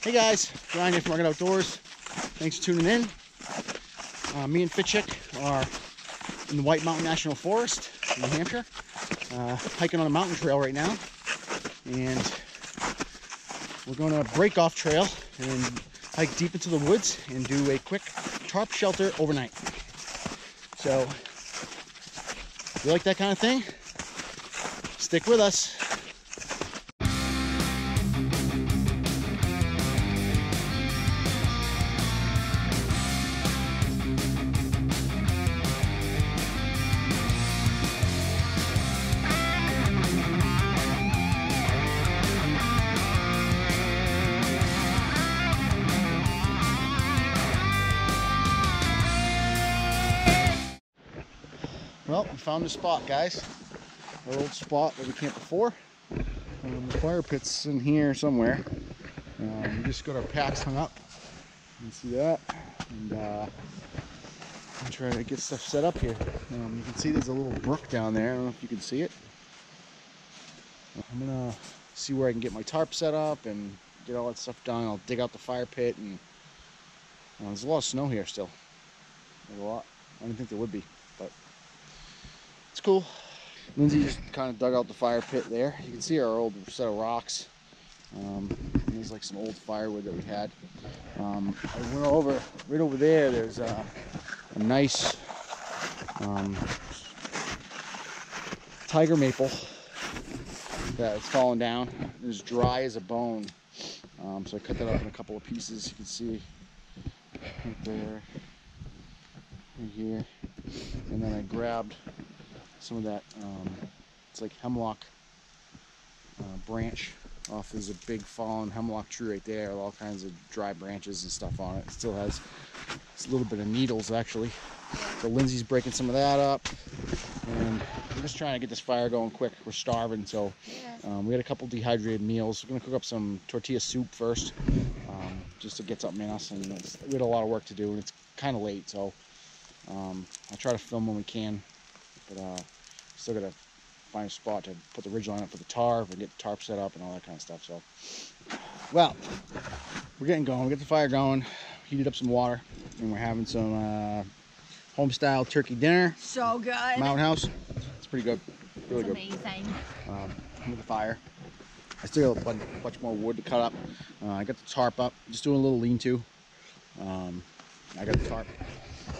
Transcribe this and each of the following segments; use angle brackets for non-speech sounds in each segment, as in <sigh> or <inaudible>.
Hey guys, Ryan here from Rockett Outdoors. Thanks for tuning in. Uh, me and Fitchick are in the White Mountain National Forest, in New Hampshire, uh, hiking on a mountain trail right now. And we're going to break off trail and hike deep into the woods and do a quick tarp shelter overnight. So, if you like that kind of thing, stick with us. Well, we found a spot, guys. Our old spot where we camped before. Um, the fire pit's in here somewhere. Um, we just got our packs hung up. You can see that. And uh, I'm trying to get stuff set up here. Um, you can see there's a little brook down there. I don't know if you can see it. I'm gonna see where I can get my tarp set up and get all that stuff done. I'll dig out the fire pit and uh, there's a lot of snow here still. There's a lot. I didn't think there would be, it's cool. Lindsay just kind of dug out the fire pit there. You can see our old set of rocks. Um, there's like some old firewood that we had. Um, I went over, right over there, there's a, a nice um, tiger maple that's fallen down. It's dry as a bone. Um, so I cut that up in a couple of pieces. You can see right there, right here. And then I grabbed some of that, um, it's like hemlock uh, branch off. There's a big fallen hemlock tree right there, with all kinds of dry branches and stuff on it. It still has it's a little bit of needles actually. So Lindsay's breaking some of that up, and we're just trying to get this fire going quick. We're starving, so um, we had a couple dehydrated meals. We're gonna cook up some tortilla soup first, um, just to get something in us. And we had a lot of work to do, and it's kind of late, so um, I'll try to film when we can. But uh, still gotta find a spot to put the ridge line up for the tarp and get the tarp set up and all that kind of stuff. So, well, we're getting going. We get the fire going. Heated up some water, and we're having some uh, home style turkey dinner. So good. Mountain House. It's pretty good. Really it's good. amazing. Um, with the fire. I still got a bunch, bunch more wood to cut up. Uh, I got the tarp up. Just doing a little lean-to. Um, I got the tarp.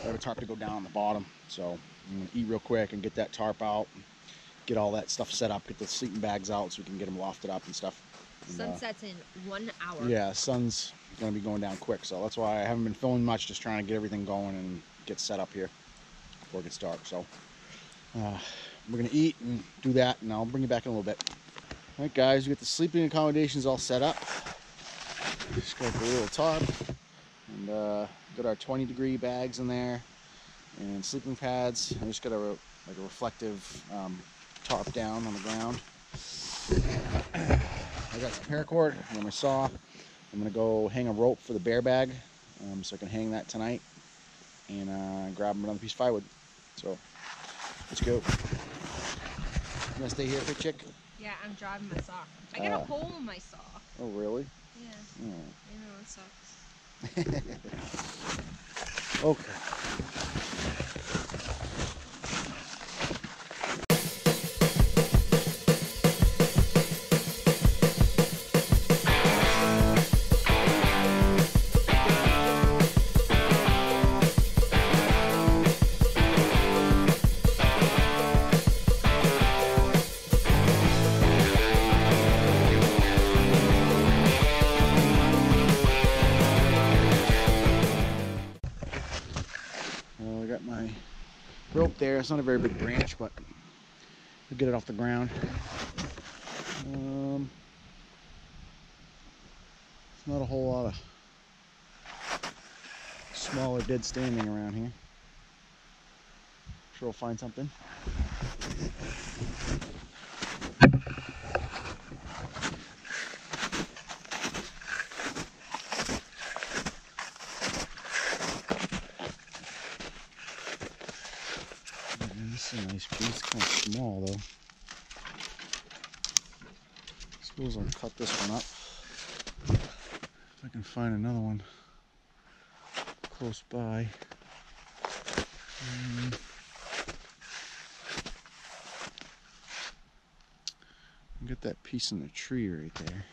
I have a tarp to go down on the bottom. So I'm gonna eat real quick and get that tarp out. Get all that stuff set up. Get the sleeping bags out so we can get them lofted up and stuff. And, uh, Sunsets in one hour. yeah, sun's gonna be going down quick, so that's why I haven't been filming much. Just trying to get everything going and get set up here before it gets dark. So uh, we're gonna eat and do that, and I'll bring you back in a little bit. All right, guys, we got the sleeping accommodations all set up. Just got the little tarp, and uh, got our 20 degree bags in there, and sleeping pads. I just got a like a reflective um, tarp down on the ground. I got some paracord and my saw. I'm gonna go hang a rope for the bear bag, um, so I can hang that tonight, and uh, grab another piece of firewood. So let's go. You gonna stay here for a chick? Yeah, I'm driving my saw. I got Uh. a hole in my saw. Oh really? Yeah, Oh. I know it sucks. <laughs> Okay. It's not a very big branch, but we'll get it off the ground. Um, it's not a whole lot of smaller dead standing around here. Sure, we'll find something. Man, this is a nice piece. It's kind of small though. Suppose I'll cut this one up. If I can find another one close by. Um, get that piece in the tree right there.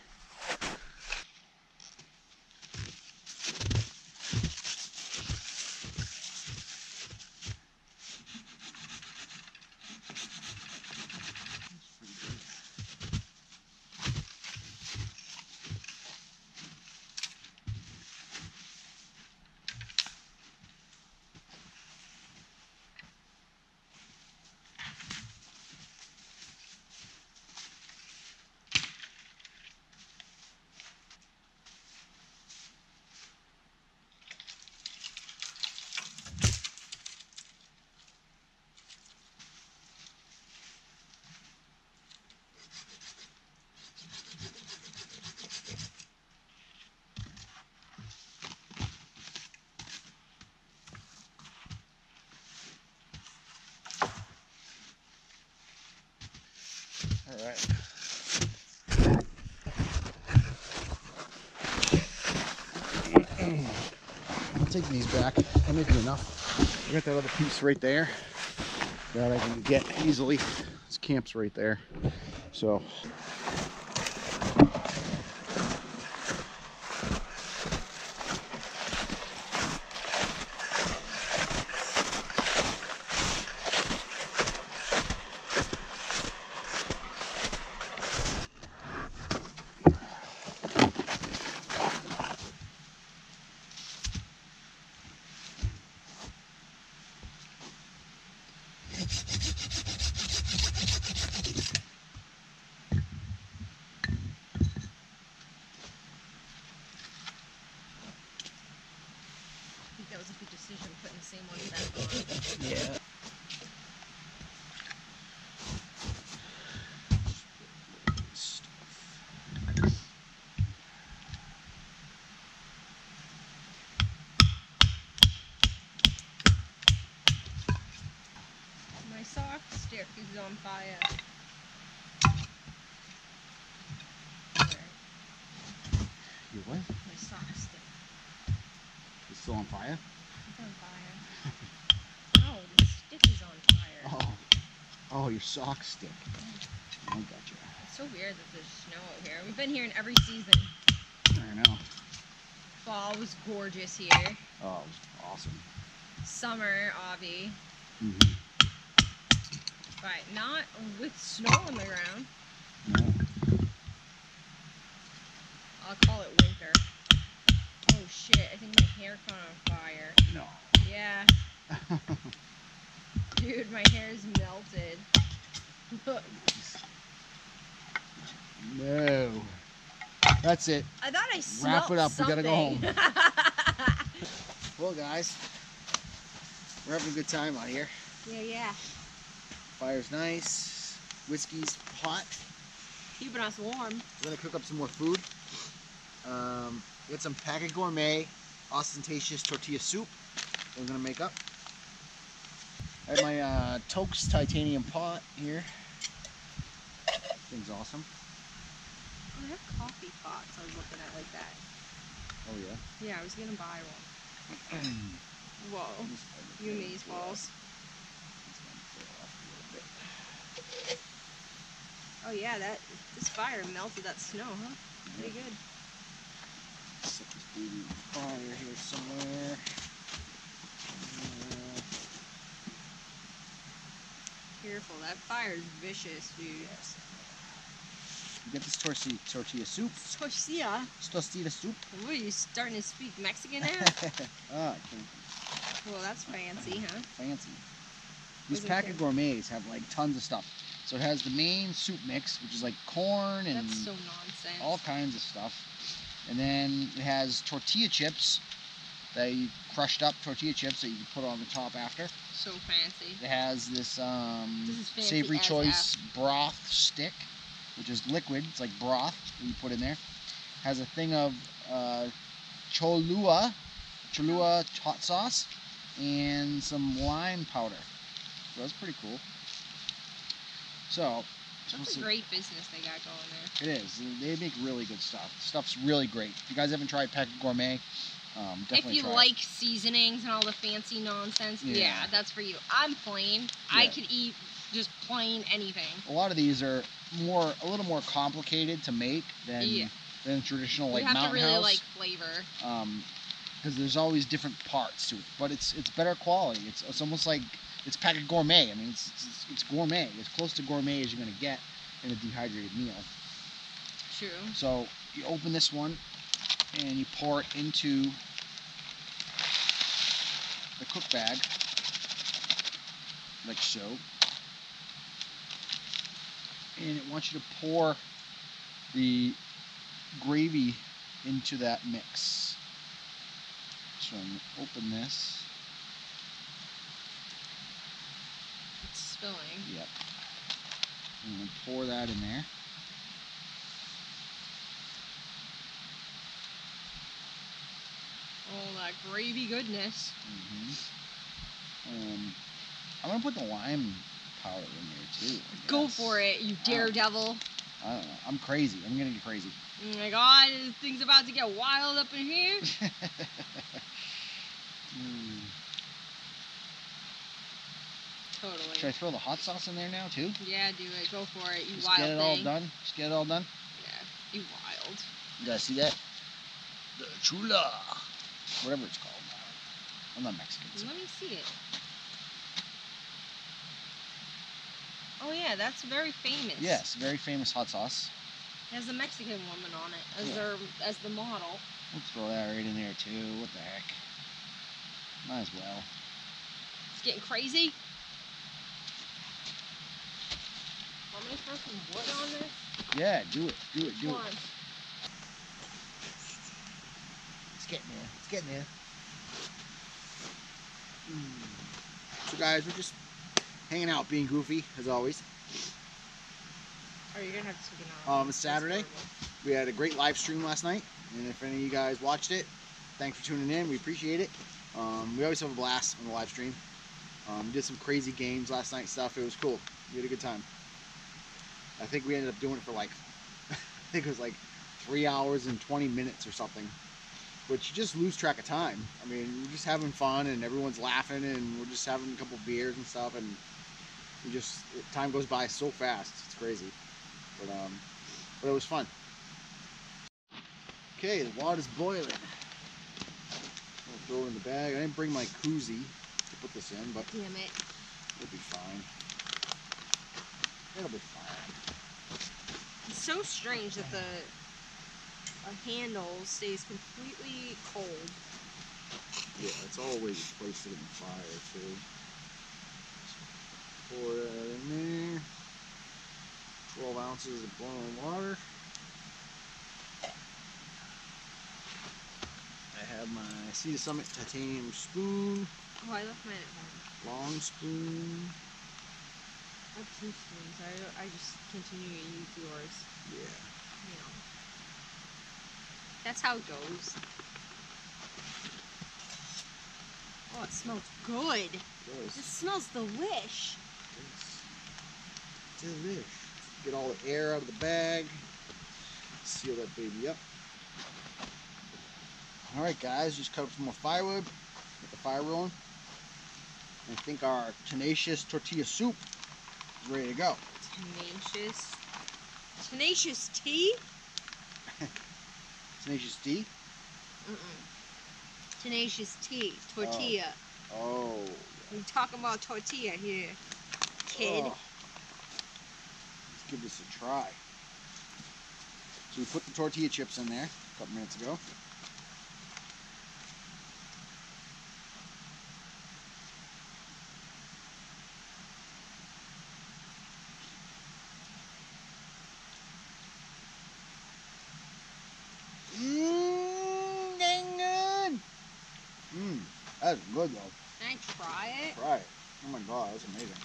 All right. I'll take these back. That may be enough. I got that other piece right there that I can get easily. This camp's right there. So I think that was a good decision putting the same one back on. yeah. My stick is on fire. Alright, You what? my sock stick It's still on fire? is on fire. <laughs> no, the stick is on fire. Oh. Oh, your sock stick. I gotcha. It's so weird that there's snow out here. We've been here in every season. I know. Fall was gorgeous here. Oh, it was awesome. Summer, obvi, Mm-hmm. But not with snow on the ground. No. I'll call it winter. Oh shit, I think my hair caught on fire. No. Yeah, <laughs> dude, my hair is melted. no. That's it. I thought I smelled Wrap it up, we gotta go home. <laughs> Well, guys, we're having a good time out here. yeah, yeah. Fire's nice. Whiskey's hot. Keeping us warm. We're gonna cook up some more food. Um, we got some Packit Gourmet, ostentatious tortilla soup. That we're gonna make up. I have my uh, Toaks titanium pot here. Thing's awesome. I have coffee pots I was looking at like that. Oh yeah. Yeah, I was gonna buy one. <clears throat> Whoa. You these balls. Oh yeah, that this fire melted that snow, huh? Pretty good. Set this baby fire here somewhere. Uh, Careful, that fire is vicious, dude. yes. You get this tortilla, tortilla soup. Tortilla. Tortilla soup. What are you starting to speak Mexican now? <laughs> ah, can't well, that's fancy, huh? fancy. These pack of gourmets have like tons of stuff. So it has the main soup mix, which is like corn and That's so nonsense. all kinds of stuff. And then it has tortilla chips that you crushed up tortilla chips that you can put on the top after. so fancy. It has this um, This savory choice broth stick, which is liquid. It's like broth that you put in there. Has a thing of uh, Cholula, Cholula hot sauce, and some lime powder. So that's pretty cool. So That's a great business they got going there. It is. They make really good stuff. Stuff's really great. If you guys haven't tried Packit Gourmet, um, definitely if you try it. like seasonings and all the fancy nonsense, yeah. Yeah. that's for you. I'm plain. I could eat just plain anything. A lot of these are more, a little more complicated to make than Yeah. than traditional like you have to really House. like flavor. um, because there's always different parts to it, but it's it's better quality. It's it's almost like it's packet gourmet. I mean, it's it's, it's gourmet, as close to gourmet as you're gonna get in a dehydrated meal. True. So you open this one and you pour it into the cook bag, like so. And it wants you to pour the gravy into that mix. So I'm gonna open this. It's spilling. Yep. I'm gonna pour that in there. Oh, that gravy goodness. Mm-hmm. Um, I'm gonna put the lime powder in there too. Go for it, you daredevil. I don't know. I'm crazy. I'm gonna get crazy. Oh my god, this thing's about to get wild up in here. <laughs> <laughs> Mm. Totally. Should I throw the hot sauce in there now too? Yeah, do it. Go for it, you Just wild get it thing. all done. Just get it all done. Yeah, you wild. You guys see that? The chula, whatever it's called. I'm not Mexican. so- Let me see it. Oh yeah, that's very famous. Yes, very famous hot sauce. It has a Mexican woman on it as Yeah. their as the model. Let's throw that right in there too. What the heck? Might as well. It's getting crazy. Want me to throw some wood on this? Yeah, do it. Do it. Do Come it. on. It's getting there. It's getting there. So guys, we're just hanging out, being goofy as always. Are you gonna have to take it out? Um, it's Saturday. We had a great live stream last night, and if any of you guys watched it, thanks for tuning in. We appreciate it. Um, we always have a blast on the live stream. Um, we did some crazy games last night stuff. It was cool. We had a good time. I think we ended up doing it for like, <laughs> I think it was like three hours and 20 minutes or something. Which you just lose track of time. I mean, we're just having fun and everyone's laughing and we're just having a couple beers and stuff and we just time goes by so fast. It's crazy. But um, but it was fun. Okay, the water's boiling. I'll throw it in the bag. I didn't bring my koozie to put this in, but Damn it. it'll be fine. It'll be fine. It's so strange that the a handle stays completely cold. Yeah, it's always placed in the fire too. Pour that in there. 12 ounces of boiling water. I have my Sea to Summit titanium spoon, Oh, I left mine at home. long spoon. I have two spoons. I, I just continue to use yours. Yeah. You know. That's how it goes. Oh, it smells good. It Does. smells delish. It's delish. Get all the air out of the bag. Seal that baby up. Alright guys, just cut up some more firewood. Get the fire rolling. And I think our tenacious tortilla soup ready to go. Tenacious. Tenacious tea? <laughs> Tenacious D? Mm-mm. Tenacious tea. Tortilla. Oh. oh. We're talking about tortilla here, kid. Oh. Let's give this a try. So we put the tortilla chips in there a couple minutes ago. Mmm, dang good. Mmm, that's good though. Can I try it? Try it. Oh my god, that's amazing.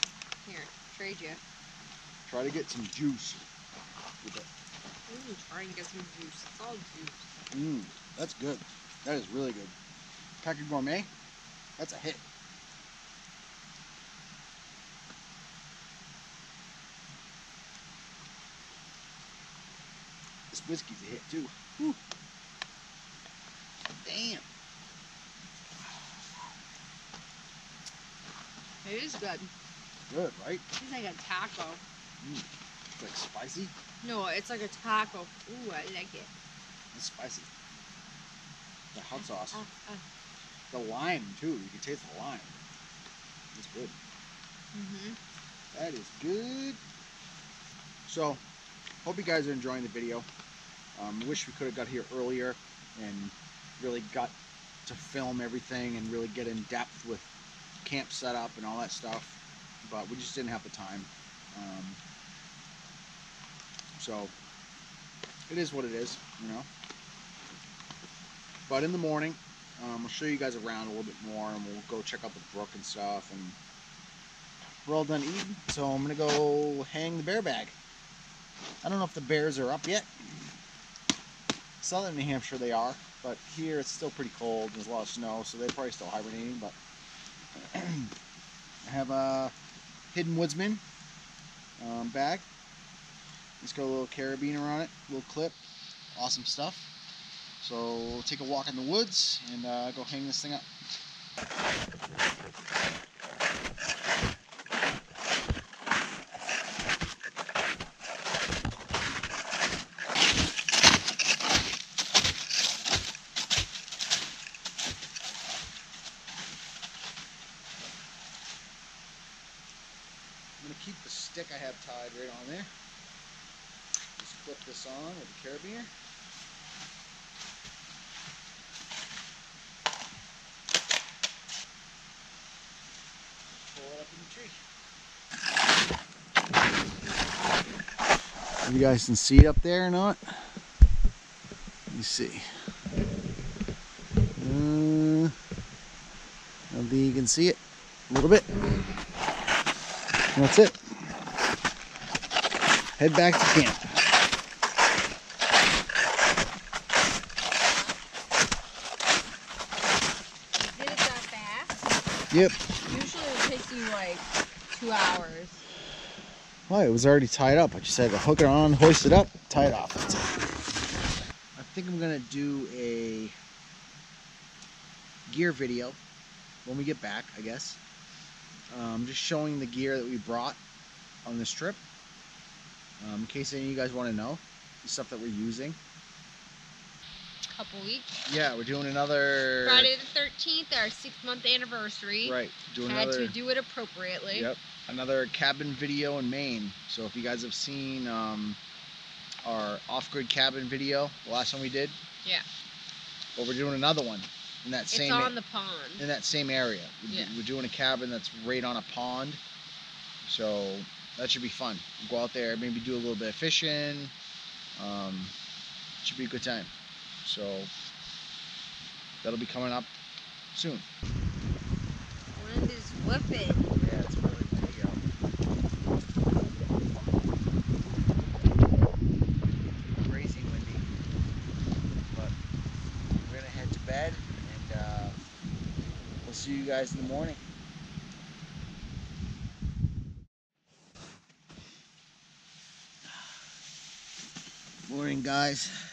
Here, trade you. Try to get some juice with it. Ooh, try and get some juice. It's all juice. Mmm, that's good. That is really good. Packit Gourmet, that's a hit. this whiskey's a hit too. Whew. Damn. It is good. Good, right? It's like a taco. It's like spicy. No, it's like a taco. Ooh, I like it. It's spicy. The hot sauce. Uh, uh. The lime too. You can taste the lime. It's good. Mhm. That is good. So, hope you guys are enjoying the video. Um, wish we could have got here earlier and really got to film everything and really get in depth with camp setup and all that stuff, but we just didn't have the time. Um, so, it is what it is, you know. But in the morning, um, I'll show you guys around a little bit more, and we'll go check out the brook and stuff. And we're all done eating, so I'm gonna go hang the bear bag. I don't know if the bears are up yet. Southern New Hampshire they are, but here it's still pretty cold. There's a lot of snow, so they're probably still hibernating. But I <clears throat> have a hidden woodsman um, bag. It's got a little carabiner on it, little clip, awesome stuff. So we'll take a walk in the woods and uh, go hang this thing up. I'm gonna keep the stick I have tied right on there. Just flip this on with the carabiner. Pull it up in the tree. You guys can see it up there or not? Let me see. Uh, I don't think you can see it. A little bit. That's it. Head back to camp. Did it that fast? Yep. Usually it takes you like two hours. Well, it was already tied up. I just had to hook it on, hoist it up, tie it off. That's it. I think I'm gonna do a gear video when we get back, I guess. Um, just showing the gear that we brought on this trip. Um, in case any of you guys want to know the stuff that we're using. Couple weeks. Yeah, we're doing another. Friday the thirteenth, our six month anniversary. Right, doing Had another. to do it appropriately. Yep, another cabin video in Maine. So if you guys have seen um, our off-grid cabin video, the last one we did. Yeah. Well, we're doing another one in that same. It's on the pond. in that same area. We're, Yeah. we're doing a cabin that's right on a pond, so that should be fun. Go out there, maybe do a little bit of fishing. Um, should be a good time. So that'll be coming up soon. Wind is whipping. Yeah, it's really there you go. Crazy windy. But we're gonna head to bed and uh, we'll see you guys in the morning. Morning guys.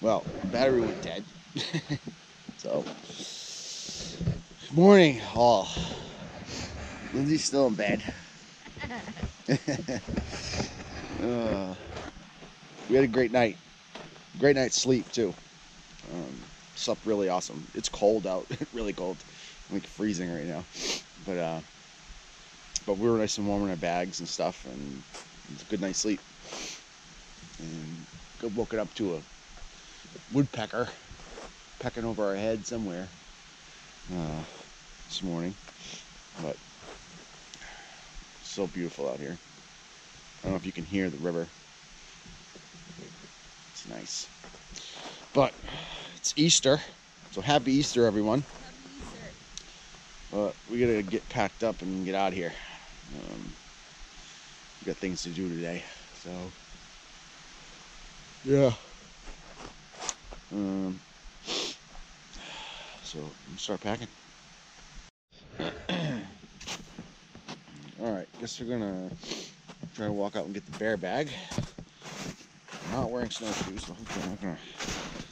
Well, battery went dead. <laughs> so morning all. Lindsay's still in bed. <laughs> uh, we had a great night. Great night's sleep too. Um, slept really awesome. It's cold out, <laughs> really cold. I'm like freezing right now. But uh, but we were nice and warm in our bags and stuff, and it was a good night's sleep. And got woken up to a woodpecker pecking over our head somewhere uh, this morning. But so beautiful out here. I don't know if you can hear the river. It's nice. But it's Easter, so happy Easter, everyone. But we gotta get packed up and get out of here. Um, we got things to do today, so yeah. Um, so I'm start packing. <clears throat> All right, guess we're gonna Try to walk out and get the bear bag. I'm not wearing snowshoes, so hopefully I'm not gonna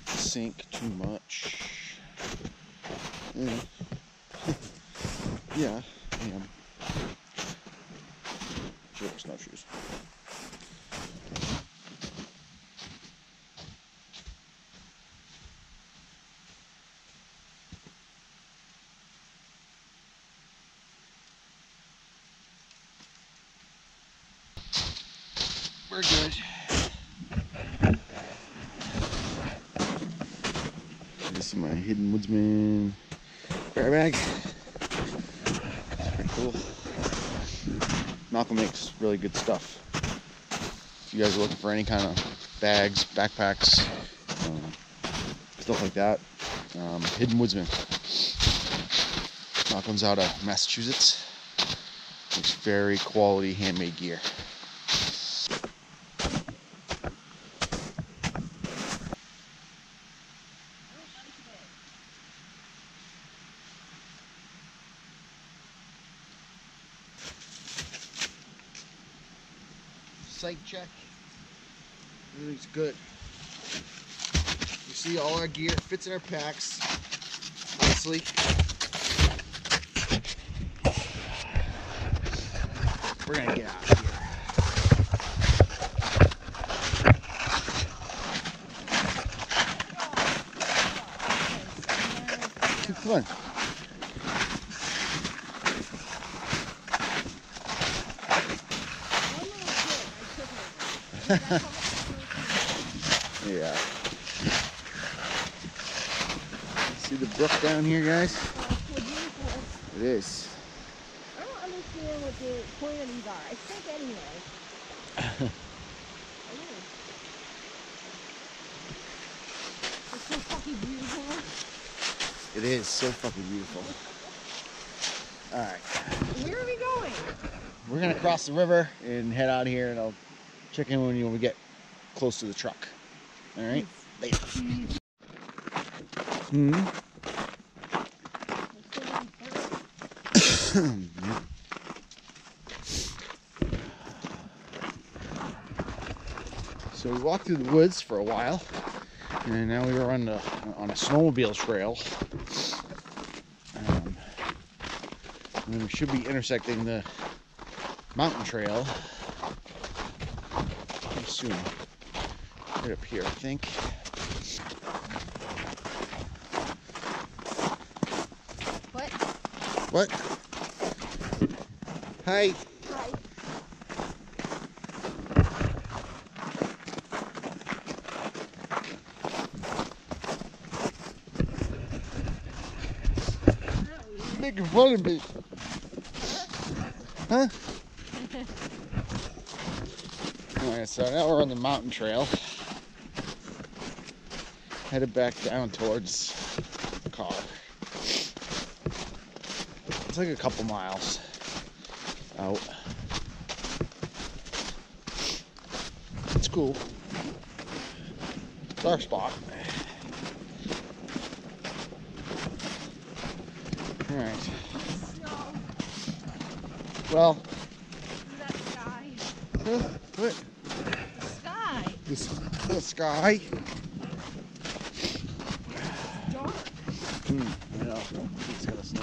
sink too much. Yeah, <laughs> yeah I am. Snowshoes. We're good. This is my hidden woodsman bag. Pretty cool. Malcolm makes really good stuff. If you guys are looking for any kind of bags, backpacks, um, stuff like that, um, Hidden Woodsman. Malcolm's out of Massachusetts. Makes very quality handmade gear. Psych check. Everything's good. You see all our gear fits in our packs nicely. We're gonna get out of here. Come on. Yeah. See the brook down here, guys? It is. I don't understand what the point of these are. I think anyway. <laughs> It's so fucking beautiful. It is so fucking beautiful. All right. Where are we going? We're gonna cross the river and head out here, and I'll check in when you when we get close to the truck. All right. Later. Hmm. So we walked through the woods for a while, and now we were on the on a snowmobile trail. Um, and we should be intersecting the mountain trail soon. Right up here, I think. What? What? Hi. Hi. making fun of me. Huh? <laughs> Alright, so now we're on the mountain trail. Headed back down towards the car. It's like a couple miles out. It's cool. It's our spot. Alright. Well, That sky. what? The sky. This the sky. Dark. Hmm, I know. It's gonna snow.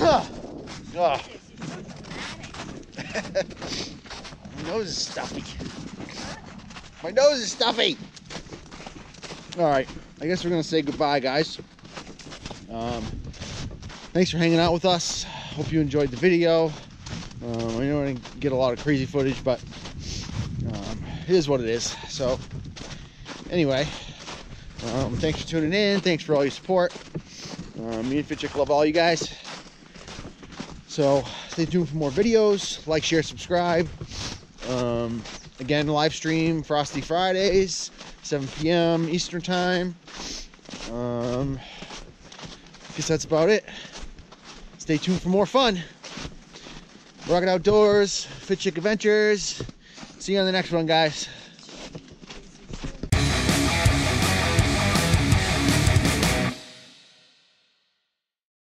Ah, dramatic. <laughs> my nose is stuffy. My nose is stuffy. All right, I guess we're gonna say goodbye, guys. Um, thanks for hanging out with us. Hope you enjoyed the video. Um, I know I didn't get a lot of crazy footage, but um, it is what it is. So, anyway, um, thanks for tuning in. Thanks for all your support. Uh, me and Fitchick love all you guys. So, stay tuned for more videos. Like, share, subscribe. Um, again, live stream Frosty Fridays, 7 p.m. Eastern Time. Um, guess that's about it. Stay tuned for more fun. Rockett Outdoors, Fitchick Adventures. See you on the next one, guys.